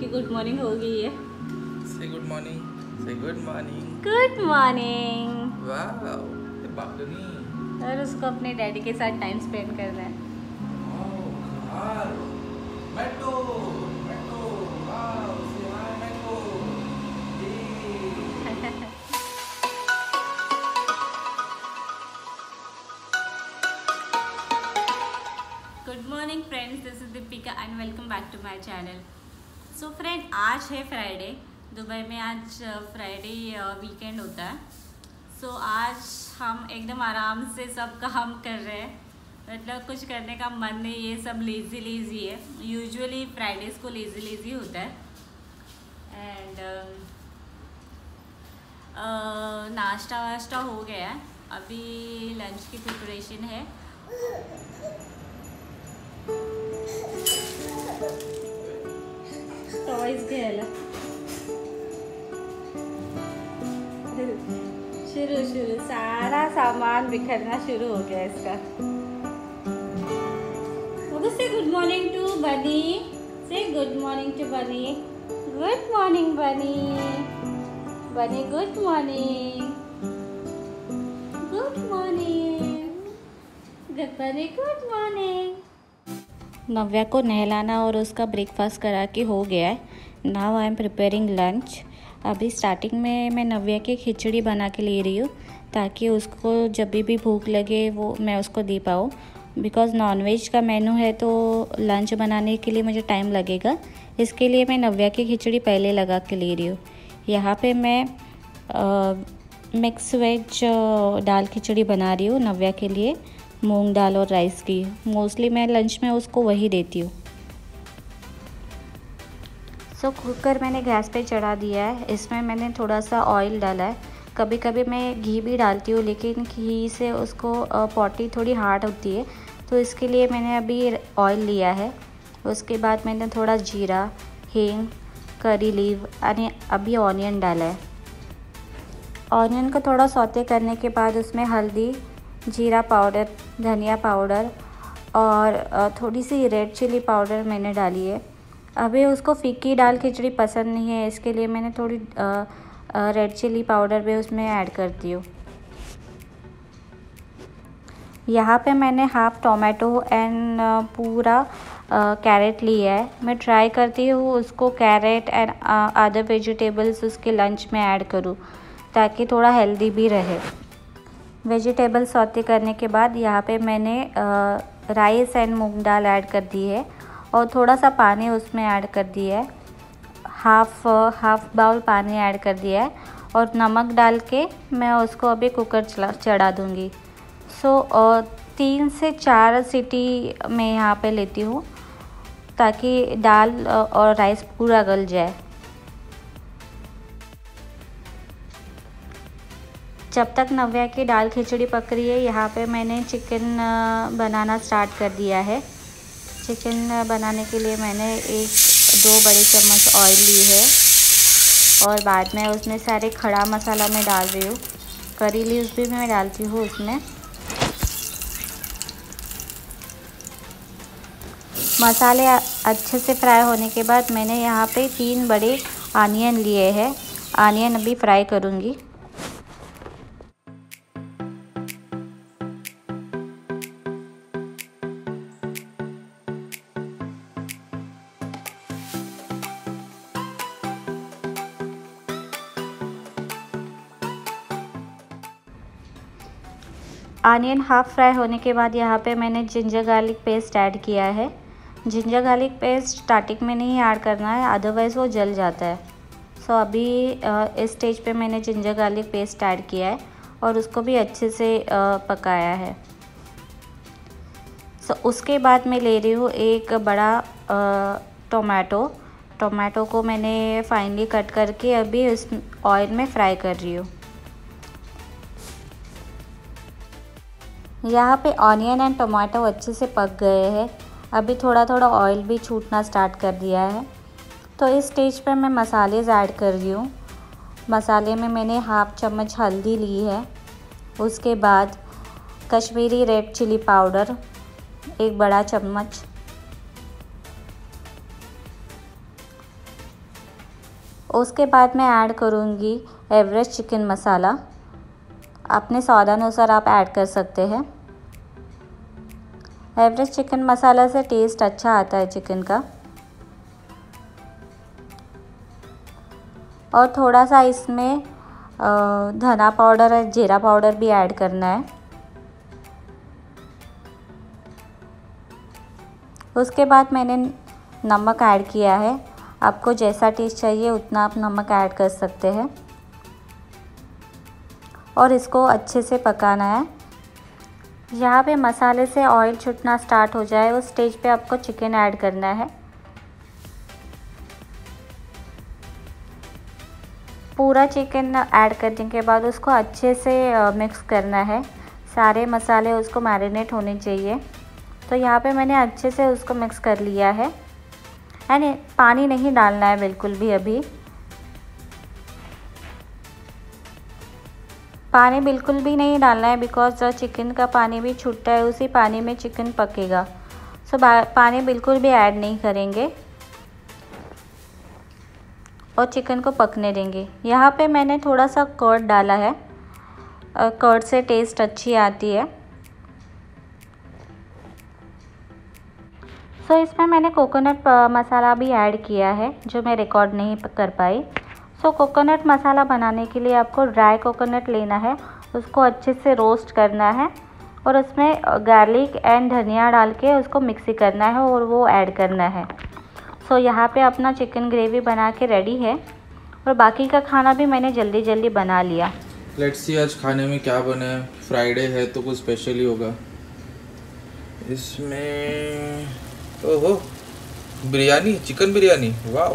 की good morning हो है good morning. Good morning. Good balcony. और उसको अपने डैडी के साथ टाइम स्पेंड करना है hi, Metro. Yay. Good morning friends this is Deepika and welcome back so friend आज है फ्राइडे दुबई में आज फ्राइडे वीकेंड होता है. सो so, आज हम एकदम आराम से सब काम कर रहे हैं. मतलब कुछ करने का मन नहीं है सब लेज़ी लेज़ी है. यूजुअली फ्राइडेज़ को लेज़ी लेज़ी होता है. एंड नाश्ता वाश्ता हो गया है. अभी लंच की प्रिपरेशन है. टॉयज घ्यायला शुरू शुरू. सारा सामान बिखरना शुरू हो गया इसका. से गुड मॉर्निंग टू बनी से good morning to bunny good morning bunny bunny good morning good morning good bunny good morning Navya को नहलाना और उसका ब्रेकफास्ट करा के हो गया है। Now I am preparing lunch अभी स्टार्टिंग में मैं नव्या की खिचड़ी बना के ले रही हूँ, ताकि उसको जब भी भूख लगे वो मैं उसको दे पाऊँ। बिकॉज़ नॉनवेज का मेनू है तो लंच बनाने के लिए मुझे टाइम लगेगा। इसके लिए मैं नव्या की खिचड़ी पहले लगा के ले रही हूँ। यहाँ पे मैं मिक्स वेज दाल खिचड़ी बना रही हूँ नव्या के लिए। मूंग दाल और राइस की। मोस्टली मैं लंच में उसको वही देती हूँ। सो so, कुकर मैंने गैस पे चढ़ा दिया है। इसमें मैंने थोड़ा सा ऑयल डाला है। कभी कभी मैं घी भी डालती हूँ लेकिन घी से उसको पॉटी थोड़ी हार्ड होती है। तो इसके लिए मैंने अभी ऑयल लिया है। उसके बाद मैंने थोड़ा जीरा हींग करी लीव यानी अभी ऑनियन डाला है। ऑनियन को थोड़ा सौते करने के बाद उसमें हल्दी जीरा पाउडर, धनिया पाउडर और थोड़ी सी रेड चिली पाउडर मैंने डाली है। अभी उसको फीकी दाल खिचड़ी पसंद नहीं है, इसके लिए मैंने थोड़ी रेड चिली पाउडर भी उसमें ऐड करती हूँ। यहाँ पे मैंने हाफ़ टोमेटो एंड पूरा कैरेट लिया है। मैं ट्राई करती हूँ उसको कैरेट एंड अदर वेजिटेबल्स उसके लंच में ऐड करूँ, ताकि थोड़ा हेल्दी भी रहे। वेजिटेबल सौते करने के बाद यहाँ पे मैंने राइस एंड मूंग दाल ऐड कर दी है और थोड़ा सा पानी उसमें ऐड कर दिया है। हाफ़ हाफ़ बाउल पानी ऐड कर दिया है और नमक डाल के मैं उसको अभी कुकर चढ़ा दूँगी। सो और तीन से चार सीटी मैं यहाँ पे लेती हूँ ताकि दाल और राइस पूरा गल जाए। जब तक नव्या की दाल खिचड़ी पक रही है, यहाँ पे मैंने चिकन बनाना स्टार्ट कर दिया है। चिकन बनाने के लिए मैंने एक, दो बड़े चम्मच ऑयल ली है। और बाद में उसमें सारे खड़ा मसाला मैं डाल रही हूँ। करी लीव्स भी मैं डालती हूँ उसमें। मसाले अच्छे से फ्राई होने के बाद मैंने यहाँ पे तीन बड़े आनियन लिए हैं। आनियन अभी फ्राई करूँगी। आनियन हाफ़ फ्राई होने के बाद यहाँ पे मैंने जिंजर गार्लिक पेस्ट ऐड किया है। जिंजर गार्लिक पेस्ट स्टार्टिंग में नहीं ऐड करना है अदरवाइज़ वो जल जाता है। सो अभी इस स्टेज पे मैंने जिंजर गार्लिक पेस्ट ऐड किया है और उसको भी अच्छे से पकाया है। सो उसके बाद मैं ले रही हूँ एक बड़ा टोमेटो टोमेटो को मैंने फाइनली कट करके अभी उस ऑयल में फ्राई कर रही हूँ। यहाँ पे ऑनियन एंड टमाटो अच्छे से पक गए हैं। अभी थोड़ा थोड़ा ऑयल भी छूटना स्टार्ट कर दिया है। तो इस स्टेज पर मैं मसाले ऐड कर रही हूँ। मसाले में मैंने हाफ़ चम्मच हल्दी ली है। उसके बाद कश्मीरी रेड चिली पाउडर एक बड़ा चम्मच। उसके बाद मैं ऐड करूँगी एवरेस्ट चिकन मसाला अपने स्वादानुसार आप ऐड कर सकते हैं। एवरेस्ट चिकन मसाला से टेस्ट अच्छा आता है चिकन का। और थोड़ा सा इसमें धना पाउडर और जीरा पाउडर भी ऐड करना है। उसके बाद मैंने नमक ऐड किया है। आपको जैसा टेस्ट चाहिए, उतना आप नमक ऐड कर सकते हैं। और इसको अच्छे से पकाना है। यहाँ पे मसाले से ऑयल छुटना स्टार्ट हो जाए, उस स्टेज पे आपको चिकन ऐड करना है। पूरा चिकन ऐड करने के बाद उसको अच्छे से मिक्स करना है। सारे मसाले उसको मैरिनेट होने चाहिए। तो यहाँ पे मैंने अच्छे से उसको मिक्स कर लिया है। एंड पानी नहीं डालना है बिल्कुल भी अभी। पानी बिल्कुल भी नहीं डालना है बिकॉज़ जो चिकन का पानी भी छूटता है उसी पानी में चिकन पकेगा। सो पानी बिल्कुल भी ऐड नहीं करेंगे और चिकन को पकने देंगे। यहाँ पे मैंने थोड़ा सा कर्ड डाला है। कर्ड से टेस्ट अच्छी आती है। सो so, इसमें मैंने कोकोनट मसाला भी ऐड किया है जो मैं रिकॉर्ड नहीं कर पाई। सो so, कोकोनट मसाला बनाने के लिए आपको ड्राई कोकोनट लेना है। उसको अच्छे से रोस्ट करना है और उसमें गार्लिक एंड धनिया डाल के उसको मिक्सी करना है और वो ऐड करना है। सो so, यहाँ पे अपना चिकन ग्रेवी बना के रेडी है और बाकी का खाना भी मैंने जल्दी जल्दी बना लिया। लेट्स सी आज खाने में क्या बने फ्राइडे है तो कुछ स्पेशल ही होगा। इसमें ओहो बिरयानी चिकन बिरयानी वाह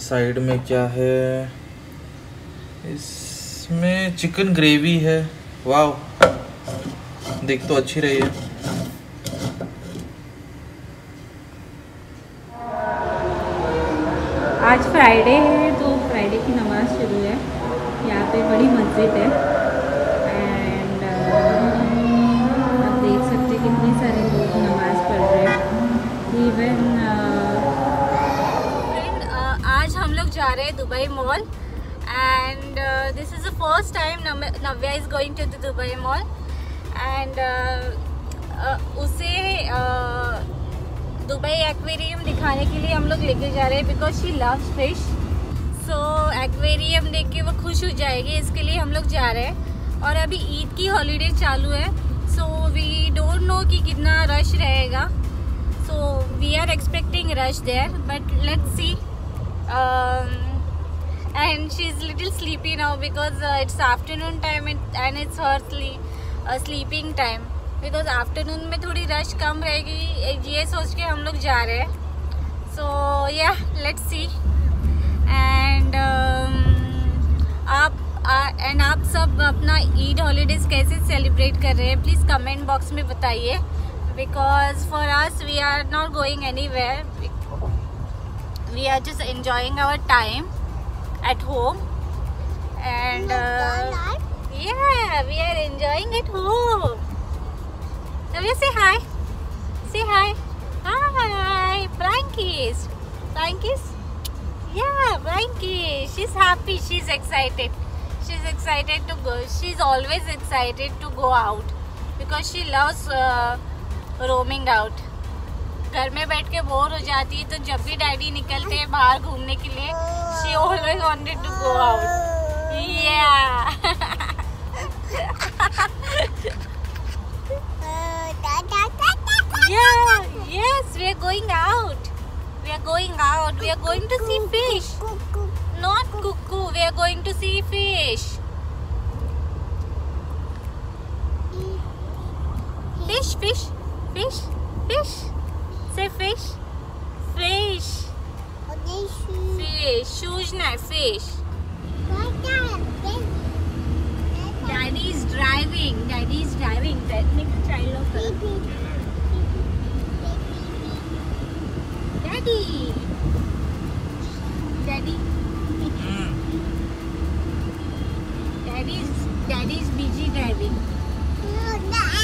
साइड में क्या है? इसमें चिकन ग्रेवी है। वाह देख तो अच्छी रही है। आज फ्राइडे है तो फ्राइडे की नमाज़ शुरू है। यहाँ पे बड़ी मस्जिद है। Dubai mall and this is the first time Navya is going to the Dubai mall and उसे दुबई एक्वेरियम दिखाने के लिए हम लोग लेके जा रहे हैं because she loves fish so aquarium देख के वो खुश हो जाएगी, इसके लिए हम लोग जा रहे हैं। और अभी ईद की हॉलीडे चालू है सो वी डोंट नो कि कितना रश रहेगा। So we are expecting rush there but let's see and she's little sleepy now because uh, it's afternoon time and, it's her sleep, uh, sleeping time. Because afternoon में थोड़ी rush कम रहेगी ये सोच के हम लोग जा रहे हैं। सो या लेट्स सी एंड आप एंड आप सब अपना ईद हॉलीडेज कैसे सेलिब्रेट कर रहे हैं? प्लीज़ कमेंट बॉक्स में बताइए। Because for us we are not going anywhere we are just enjoying our time. At home. And uh, yeah we are enjoying at home. We say hi. Say hi. Hi Blankies Blankies yeah Blankies she's happy. She's excited. She's excited to go. She's always excited to go out because she loves uh, roaming out घर में बैठ के bore हो जाती है तो जब भी डैडी निकलते हैं बाहर घूमने के लिए she always wanted to go out yes we are going out we are going out we are going to see fish not cuckoo we are going to see fish fish fish fish fish Say fish. Fish. Fish. Shoes na fish. Daddy is driving. Daddy is driving. Make child of Daddy. Daddy. Hmm. Daddy's Daddy's busy driving. Chaat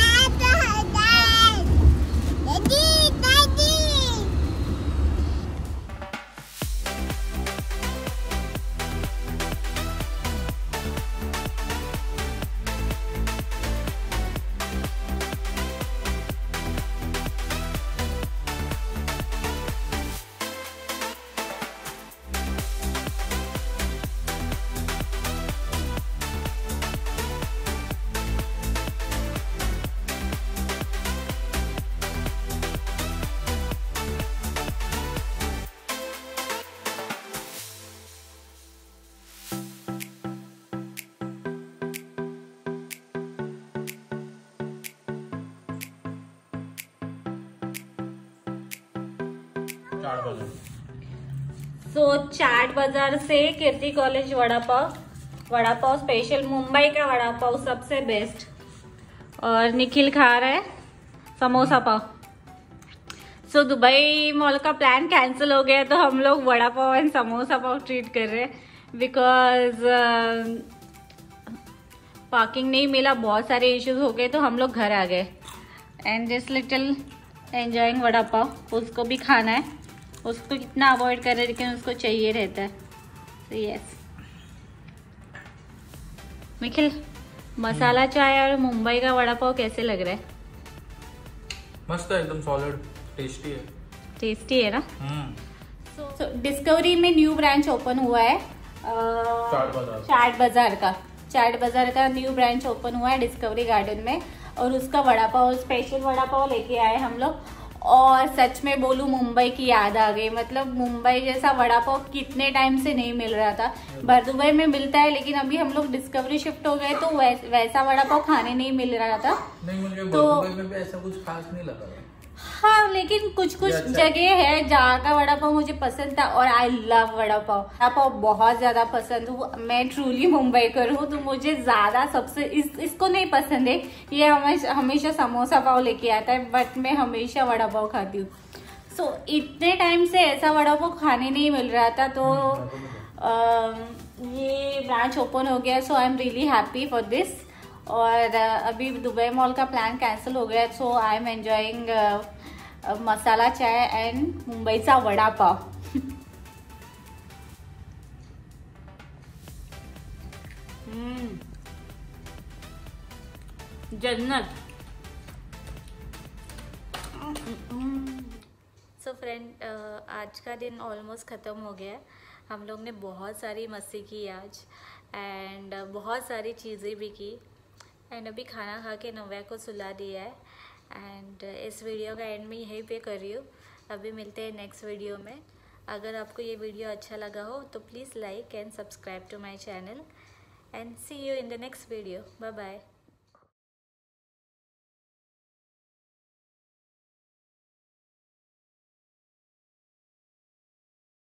so chaat बाज़ार से Kirti college vada pav vada pav special Mumbai का वड़ा पाव सबसे best और निखिल खा रहा है samosa pav. So so, Dubai mall का plan cancel हो गया तो हम लोग वड़ा पाव एंड समोसा पाव ट्रीट कर रहे हैं बिकॉज़ पार्किंग नहीं मिला बहुत सारे इश्यूज़ हो गए तो हम लोग घर आ गए. And just little enjoying vada pav उसको भी खाना है. उसको कितना अवॉइड कर रहे लेकिन उसको चाहिए रहता है। तो यस निखिल मसाला चाय और मुंबई का वड़ा पाव कैसे लग रहा है? मस्त है एकदम सॉलिड टेस्टी है। टेस्टी है ना? हम्म। सो डिस्कवरी में न्यू ब्रांच ओपन हुआ है चाट बाज़ार। का। चाट बाज़ार का न्यू ब्रांच ओपन हुआ है डिस्कवरी गार्डन में और उसका वड़ा पाव स्पेशल वड़ा पाव लेके आए हम लोग। और सच में बोलूँ मुंबई की याद आ गई। मतलब मुंबई जैसा वड़ा पाव कितने टाइम से नहीं मिल रहा था। बर दुबई में मिलता है लेकिन अभी हम लोग डिस्कवरी शिफ्ट हो गए तो वैसा वड़ा पाव खाने नहीं मिल रहा था। नहीं मुझे तो- में भी ऐसा कुछ खास नहीं लगा। हाँ लेकिन कुछ कुछ अच्छा। जगह है जहाँ का वड़ा पाव मुझे पसंद था और आई लव वड़ा पाव। वड़ा पाव बहुत ज़्यादा पसंद हूँ। मैं ट्रूली मुंबई कर हूँ तो मुझे ज़्यादा सबसे इस, इसको नहीं पसंद है। ये हमेशा हमेशा समोसा पाव लेके आता है बट मैं हमेशा वड़ा पाव खाती हूँ। सो so, इतने टाइम से ऐसा वड़ा पाव खाने नहीं मिल रहा था तो अम, ये ब्रांच ओपन हो गया so I am really happy for this और अभी दुबई मॉल का प्लान कैंसिल हो गया सो आई एम एंजॉइंग मसाला चाय एंड मुंबईचा वडा पाव. हम्म, जन्नत. सो फ्रेंड आज का दिन ऑलमोस्ट ख़त्म हो गया है. हम लोग ने बहुत सारी मस्ती की आज एंड बहुत सारी चीज़ें भी की. एंड अभी खाना खा के नव्या को सुला दिया है। एंड इस वीडियो का एंड मैं यहीं पे कर रही हूँ। अभी मिलते हैं नेक्स्ट वीडियो में। अगर आपको ये वीडियो अच्छा लगा हो तो please like and subscribe to my channel and see you in the next video bye bye